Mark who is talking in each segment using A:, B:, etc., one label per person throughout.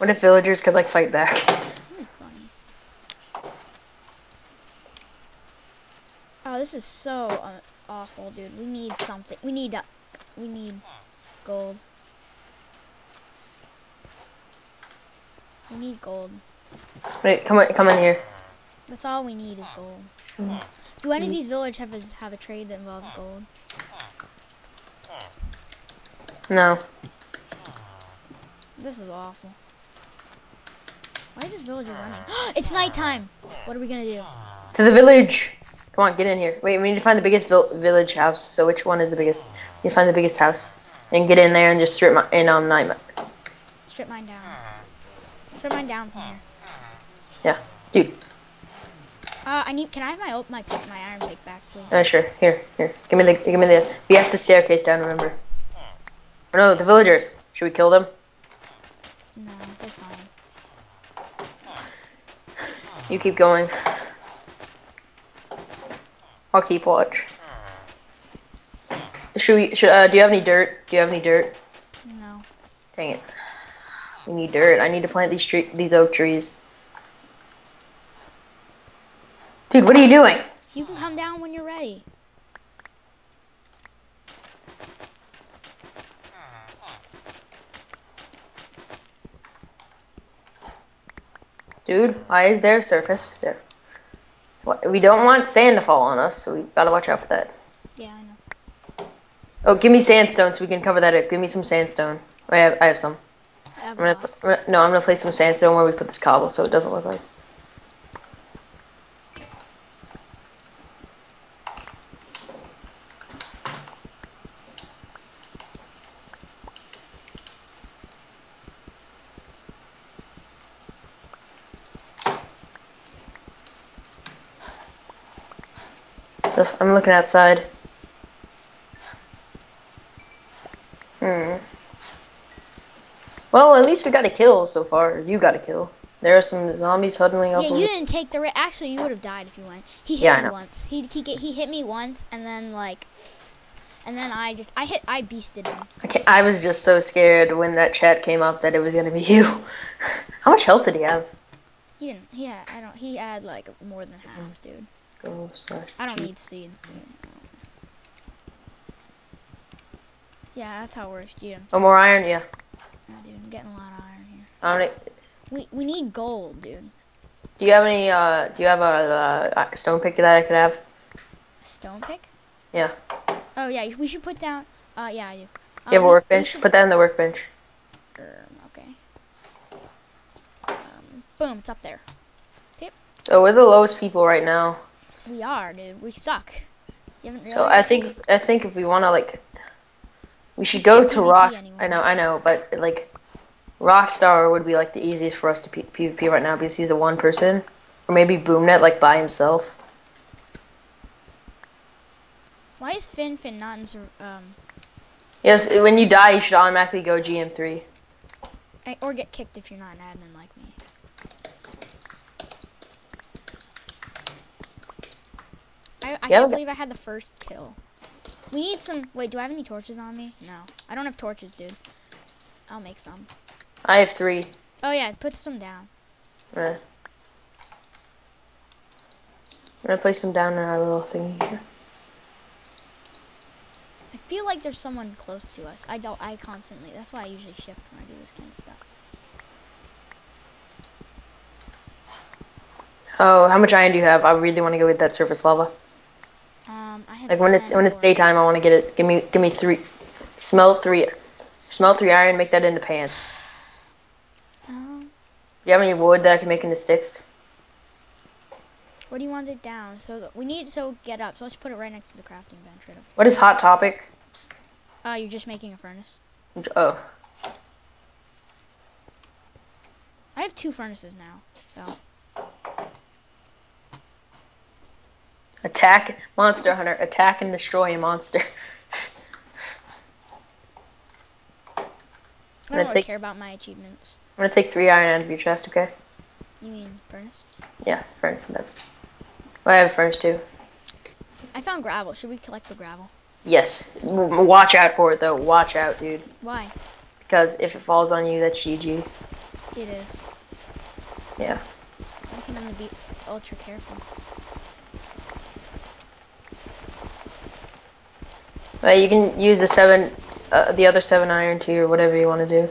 A: What if villagers could like fight back?
B: That'd be funny. Oh, this is so uh, awful, dude. We need something. We need uh, we need gold. We need gold.
A: Wait, come on, come in here.
B: That's all we need is gold. Do any of these villages have a, have a trade that involves gold?
A: No.
B: This is awful. Why is this villager running? it's nighttime. What are we gonna do?
A: To the village. Come on, get in here. Wait, we need to find the biggest vil- village house. So which one is the biggest? You find the biggest house and get in there and just strip my in um night.
B: Strip mine down. Strip mine down from here.
A: Yeah, dude.
B: Uh, I need. Can I have my op- my pick, my iron pick back, please?
A: Uh, sure. Here, here. Give me the. Give me the. We have the staircase down. Remember. Oh, no, the villagers. Should we kill them?
B: No, they're fine.
A: You keep going. I'll keep watch. Should we? Should uh? Do you have any dirt? Do you have any dirt?
B: No.
A: Dang it. We need dirt. I need to plant these tree these oak trees. Dude, what are you doing?
B: You can come down when you're ready.
A: Dude, why is there a surface? There. We don't want sand to fall on us, so we gotta watch out for that.
B: Yeah, I know.
A: Oh, give me sandstone so we can cover that up. Give me some sandstone. I have, I have some.
B: I have
A: I'm gonna,
B: a lot.
A: put- I'm gonna- no, I'm gonna place some sandstone where we put this cobble so it doesn't look like. I'm looking outside. Hmm. Well, at least we got a kill so far. You got a kill. There are some zombies huddling up.
B: Yeah, you didn't take the. Actually, you would have died if you went. He hit
A: Yeah,
B: me once. He he he hit me once, and then like, and then I just I hit I beasted him.
A: I, can't, I was just so scared when that chat came up that it was gonna be you. How much health did he have?
B: He didn't. Yeah, I don't. He had like more than half, dude.
A: Go slash
B: I don't need seeds. Yeah, that's how it works, dude.
A: Oh, more iron. Yeah.
B: Yeah, dude, I'm getting a lot of iron here.
A: I don't.
B: We we need gold, dude.
A: Do you have any? Uh, do you have a uh, stone pick that I could have?
B: A stone pick?
A: Yeah.
B: Oh yeah, we should put down. Uh, yeah, I do. Uh,
A: You have a
B: we- we
A: workbench.
B: should-
A: Put that in the workbench.
B: Um, okay. Um, boom, it's up there.
A: So we're the lowest people right now.
B: We are, dude. We suck. You haven't realized
A: So I think I think if we want to like, we should go to
B: anymore.
A: I know, I know, but like, Rockstar would be like the easiest for us to PvP right now because he's a one person, or maybe Boomnet like by himself.
B: Why is Finn Finn not in um
A: Yes, when you die, you should automatically go GM3.
B: Or get kicked if you're not an admin like me? I, I
A: Yeah,
B: can't believe I had the first kill. We need some. Wait, do I have any torches on me? No, I don't have torches, dude. I'll make some.
A: I have three.
B: Oh yeah, put some down.
A: Uh, I'm gonna place them down in our little thingy here.
B: I feel like there's someone close to us. I don't. I constantly. That's why I usually shift when I do this kind of stuff.
A: Oh, how much iron do you have? I really want to go get that surface lava. Like when it's when it's daytime, I want to get it. Give me give me three. Smell three. Smelt three iron. Make that into pants.
B: Um,
A: Do you have any wood that I can make into sticks?
B: What do you want it down? So we need so get up. So let's put it right next to the crafting bench. Right.
A: What is hot topic?
B: Uh, you're just making a furnace.
A: Oh,
B: I have two furnaces now. So
A: attack monster hunter. Attack and destroy a monster.
B: I don't really care about my achievements.
A: I'm gonna take three iron out of your chest. Okay?
B: You mean furnace?
A: Yeah, furnace. and that. Well, I have a furnace too.
B: I found gravel. Should we collect the gravel?
A: Yes. Watch out for it though. Watch out, dude.
B: Why?
A: because if it falls on you, that's GG.
B: It is.
A: Yeah.
B: I think I'm gonna be ultra careful.
A: You can use the seven, uh, the other seven iron too, or whatever you want to do.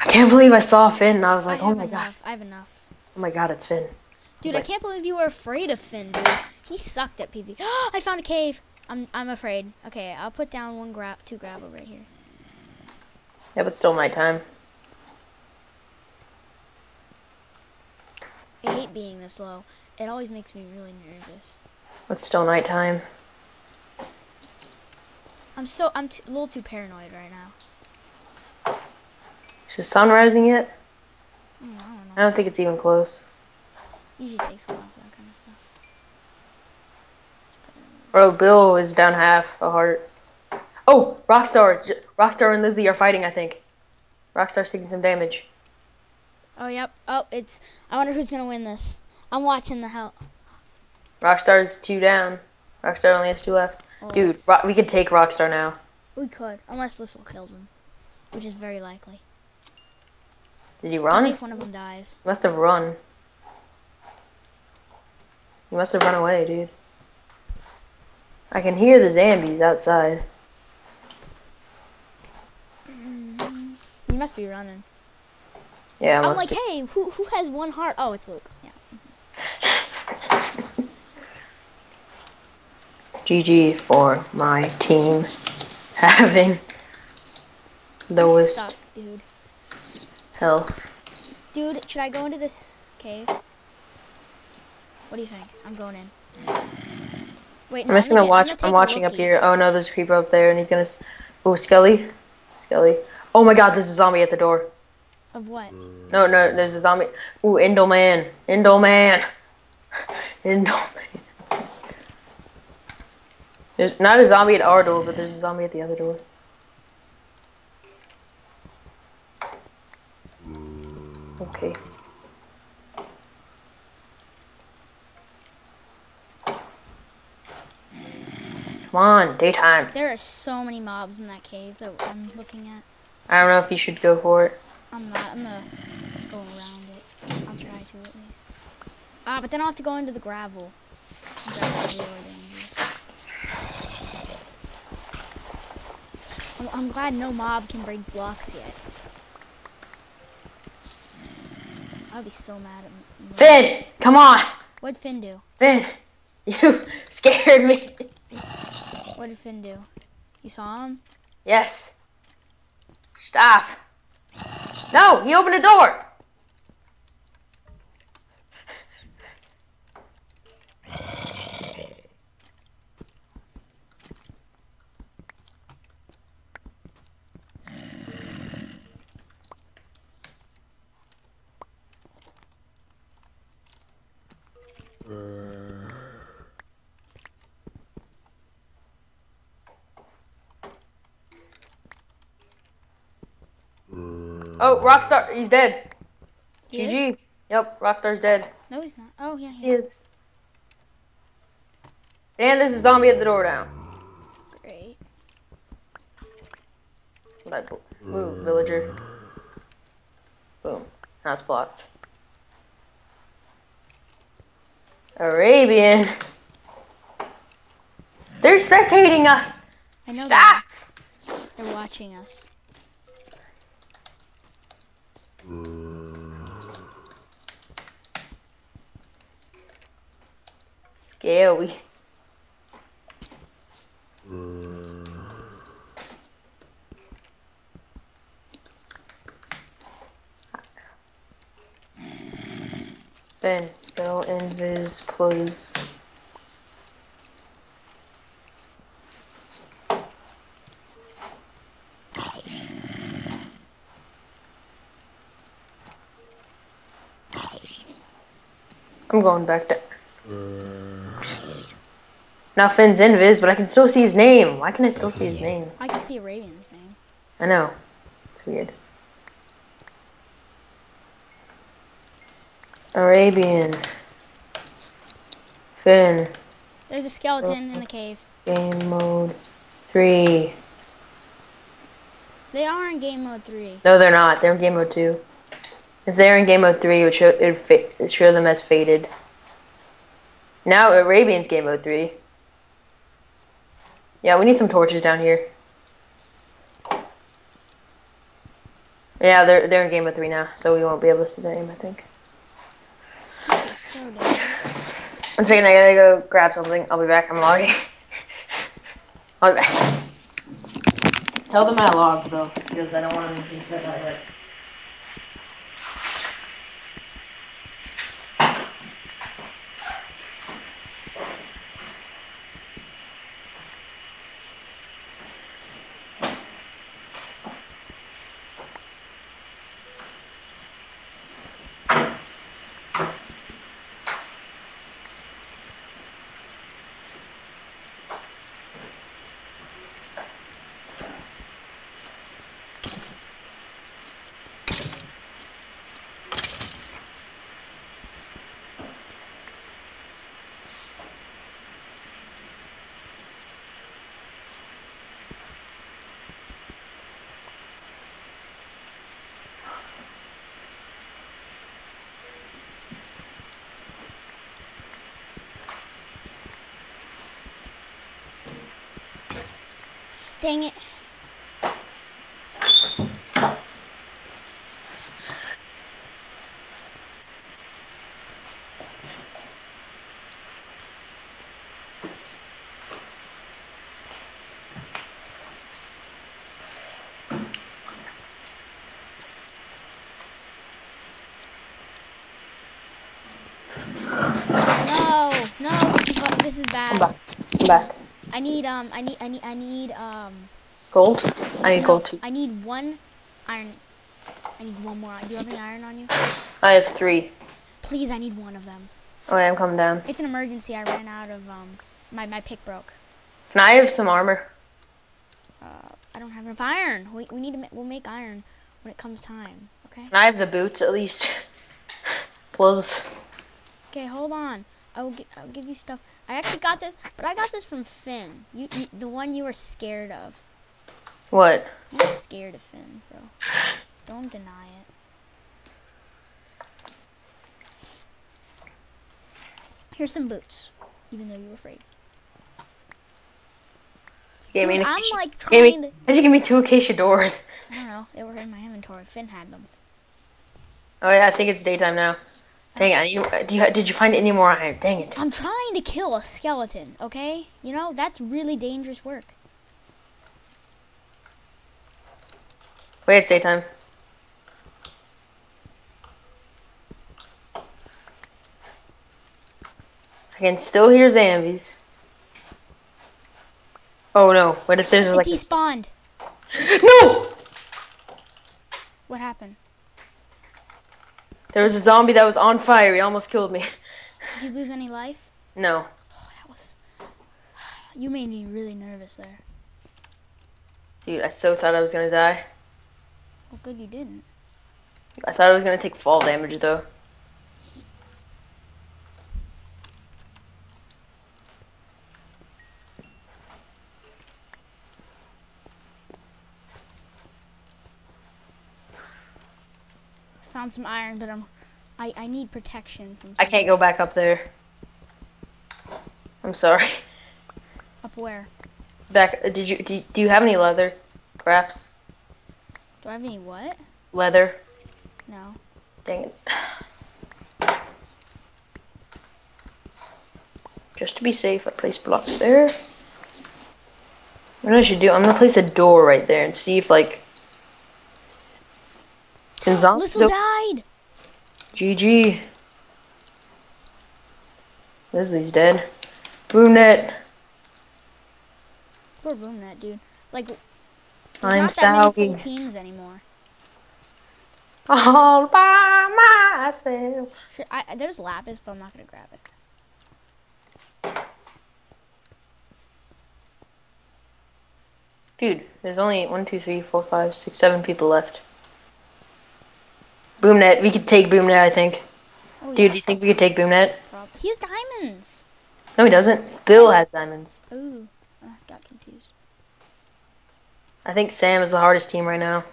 A: I can't believe I saw Finn, and I was like,
B: I
A: oh my god.
B: I have enough.
A: oh my god, it's Finn.
B: Dude,
A: Like-
B: I can't believe you were afraid of Finn, dude. He sucked at PV. I found a cave. I'm I'm afraid. Okay, I'll put down one gra two gravel right here.
A: Yeah, but still nighttime.
B: I hate being this low. It always makes me really nervous.
A: It's still nighttime.
B: I'm so I'm t- a little too paranoid right now.
A: Is the sun rising yet?
B: Mm, I don't know.
A: I don't think it's even close.
B: Usually takes a while for that kind of stuff.
A: Bro, Bill is down half a heart. Oh, Rockstar, J- Rockstar and Lizzie are fighting. I think. Rockstar's taking some damage.
B: Oh yep. Oh, it's. I wonder who's gonna win this. I'm watching the hell.
A: Rockstar's two down. Rockstar only has two left.
B: Oh,
A: Dude, Ro- we could take Rockstar now.
B: we could, unless Lissel kills him, which is very likely.
A: Did he
B: Only
A: run?
B: if one of them dies.
A: He must have run. He must have run away, dude. I can hear the zombies outside. Mm-hmm.
B: He must be running.
A: Yeah,
B: I'm like, hey, who who has one heart? Oh, it's Luke. Yeah.
A: GG for my team having lowest
B: Suck, dude.
A: health.
B: Dude, should I go into this cave? What do you think? I'm going in. Wait, no,
A: I'm just gonna
B: get-
A: watch.
B: gonna
A: I'm
B: a
A: watching up here. Oh no, there's a creeper up there, and he's gonna. Oh, Skelly, Skelly. Oh my God, there's a zombie at the door.
B: Of what?
A: No, no, there's a zombie. Ooh, Enderman, Indo man, Endo man. There's not a zombie at our door, but there's a zombie at the other door. Okay. Come on, daytime.
B: There are so many mobs in that cave that I'm looking at.
A: I don't know if you should go for it.
B: I'm not. I'm gonna go around it. I'll try to at least. Ah, but then I'll have to go into the gravel. Gravel's really dangerous. I'm, I'm glad no mob can break blocks yet. I'd be so mad at
A: Finn, come on,
B: What'd Finn do?
A: Finn. You scared me.
B: What did Finn do? You saw him?
A: Yes. Stop. No, he opened a door. Oh, Rockstar, he's dead.
B: He
A: GG.
B: is?
A: Yep, Rockstar's dead.
B: No, he's not. Oh yeah.
A: He
B: He is.
A: is. And there's a zombie at the door now.
B: Great.
A: Like, Move, villager. Boom. It's blocked. Arabian. They're spectating us.
B: I know
A: Stop.
B: that. They're watching us.
A: Scary. Ben, go invis, please. I'm going back to. Now Finn's invis, but I can still see his name. Why can I still see his name?
B: I can see Arabian's name.
A: I know. It's weird. Arabian. Finn.
B: There's a skeleton in the cave.
A: Game mode. Three,
B: They are in game mode three.
A: No, they're not. They're in game mode two. If they're in game mode three, it would show, it would fa- it'd show them as faded. Now Arabian's game mode three. Yeah, we need some torches down here. Yeah, they're they're in game mode three now, so we won't be able to see their aim. I think.
B: This is so dangerous.
A: One second, I gotta go grab something. I'll be back. I'm logging. I'll be back. Tell them I logged though, because I don't want them to think that I like.
B: Dang it. No, no, this is this is
A: I'm back. I'm back.
B: I need um I need I need I need um
A: Gold. I need
B: no,
A: gold too.
B: I need one iron. I need one more. Do you have any iron on you?
A: I have three.
B: Please, I need one of them.
A: Oh, yeah, I'm coming down.
B: It's an emergency. I ran out of um my my pick broke.
A: Can I have some armor?
B: Uh, I don't have enough iron. We we need to ma- we'll make iron when it comes time. Okay.
A: Can I have the boots at least? Plus,
B: Okay, hold on. I will gi- I'll give you stuff. I actually got this, but I got this from Finn. You, you the one you were scared of.
A: what?
B: You're scared of Finn, bro. Don't deny it. Here's some boots, even though you were afraid.
A: Gave me
B: Dude, I'm
A: acacia-
B: like
A: gave me-
B: to.
A: How'd you give me two acacia doors?
B: I don't know. They were in my inventory. Finn had them.
A: Oh yeah, I think it's daytime now. Dang it! I need, do you, did you find any more iron? Dang it!
B: I'm trying to kill a skeleton. Okay, you know that's really dangerous work.
A: Wait, it's daytime. I can still hear zombies. Oh no! What if there's
B: It
A: like
B: despawned.
A: no?
B: What happened?
A: There was a zombie that was on fire. He almost killed me.
B: Did you lose any life?
A: No.
B: Oh, that was. You made me really nervous there.
A: Dude, I so thought I was gonna die.
B: Well, good you didn't.
A: I thought I was gonna take fall damage though.
B: Found some iron, but I'm. I, I need protection from.
A: I can't go back up there. I'm sorry.
B: Up where?
A: Back. uh, Did you do, do you have any leather? Perhaps
B: Do I have any what?
A: leather.
B: No.
A: Dang it. Just to be safe, I place blocks there. What I should do? I'm gonna place a door right there and see if like. Zombies?
B: Lissel
A: op-
B: died.
A: GG. Leslie's dead. Boomnet.
B: Poor Boomnet, dude. Like,
A: I'm
B: not that many teams anymore.
A: All by myself.
B: Sure, I, there's Lapis, but I'm not gonna grab it.
A: Dude, there's only one, two, three, four, five, six, seven people left. Boomnet, we could take Boomnet, I think.
B: Oh,
A: Dude,
B: yeah,
A: do you think we could take Boomnet?
B: He has diamonds.
A: No, he doesn't. Bill has diamonds.
B: Ooh, uh, got confused.
A: I think Sam is the hardest team right now.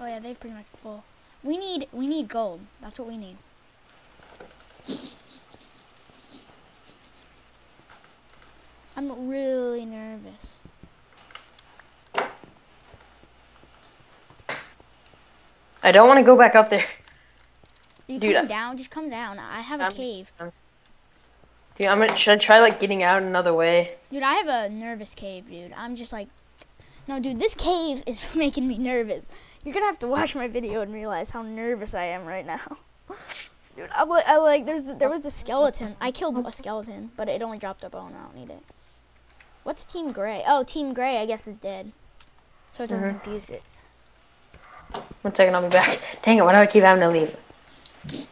B: Oh yeah, they've pretty much full. We need we need gold. That's what we need. I'm really nervous.
A: I don't want to go back up there.
B: Are you
A: Dude,
B: coming
A: I-
B: down? Just come down. I have a
A: I'm-
B: cave.
A: Dude, I'm gonna should I try like getting out another way?
B: Dude, I have a nervous cave, dude. I'm just like, no, dude, this cave is making me nervous. You're gonna have to watch my video and realize how nervous I am right now. dude, I'm like, I like, there's, there was a skeleton. I killed a skeleton, but it only dropped a bone. I don't need it. What's Team Gray? Oh, Team Gray, I guess, is dead. So it doesn't
A: Mhm.
B: confuse it.
A: One second, I'll be back. Dang it, why do I keep having to leave?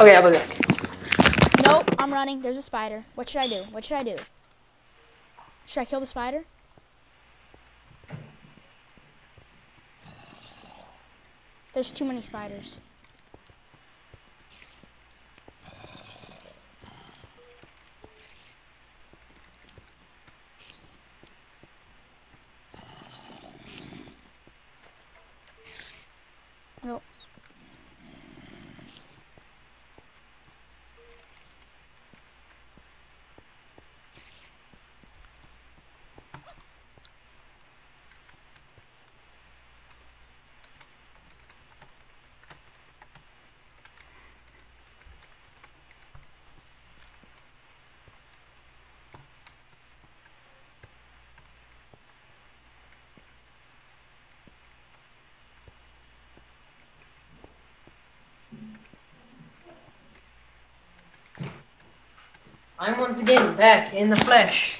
A: Okay, I'll be back.
B: Nope, I'm running. There's a spider. What should I do? What should I do? Should I kill the spider? There's too many spiders.
A: I'm once again back in the flesh.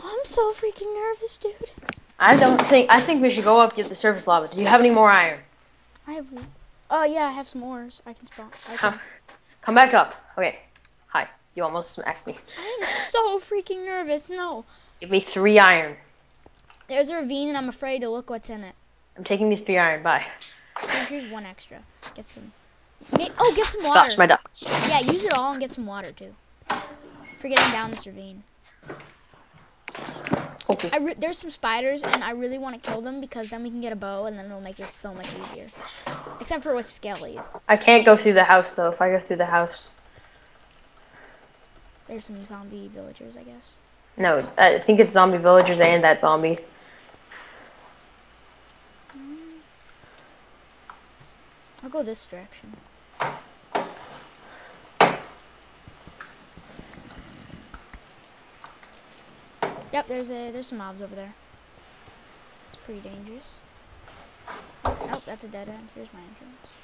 B: I'm so freaking nervous, dude.
A: I don't think I think we should go up get the surface lava. Do you have any more iron?
B: I have. Oh yeah, I have some ores. I can spawn. I,
A: Come, back up. Okay. Hi. You almost smacked me.
B: I am so freaking nervous. No,
A: Give me three iron.
B: there's a ravine, and I'm afraid to look what's in it.
A: I'm taking these three iron. Bye.
B: Here- Here's one extra. Get some. Oh, get some water.
A: Gosh, my duck.
B: Yeah, use it all and get some water too. For getting down this ravine.
A: Okay.
B: There's some spiders, and I really want to kill them because then we can get a bow, and then it'll make this so much easier. Except for with skellies.
A: I can't go through the house though. If I go through the house,
B: There's some zombie villagers, I guess.
A: no. I think it's zombie villagers and that zombie.
B: I'll go this direction. Yep, there's a there's some mobs over there. It's pretty dangerous. Nope, that's a dead end. Here's my entrance.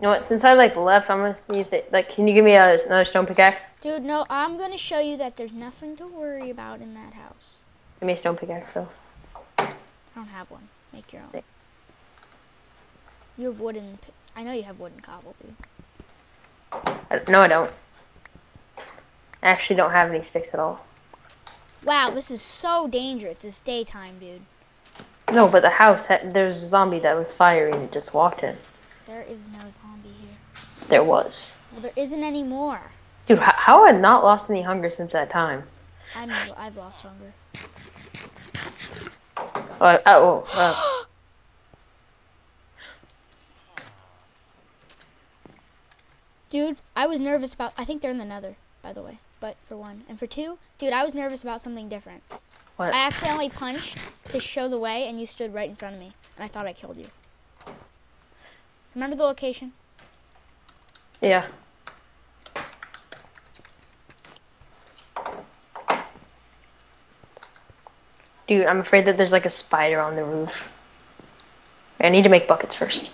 A: You know what? Since I like left, I'm gonna see if it, like. Can you give me a, another stone pickaxe?
B: Dude, no, I'm gonna show you that there's nothing to worry about in that house.
A: Give me a stone pickaxe though.
B: I don't have one. Make your own. You have wooden. I know you have wooden cobble, dude.
A: I, no, I don't. I actually don't have any sticks at all.
B: Wow, this is so dangerous. It's daytime, dude.
A: No, but the house had, there was a zombie that was fiery and it just walked in.
B: There is no zombie here.
A: There was.
B: Well, there isn't any more.
A: Dude, how, how have I not lost any hunger since that time?
B: I'm, I've lost hunger.
A: Uh, uh, oh, oh, oh,
B: Dude, I was nervous about. I think they're in the nether, by the way. But for one. And for two, dude, I was nervous about something different.
A: what?
B: I accidentally punched to show the way, and you stood right in front of me. And I thought I killed you. Remember the location?
A: Yeah. Dude, I'm afraid that there's like a spider on the roof. I need to make buckets first.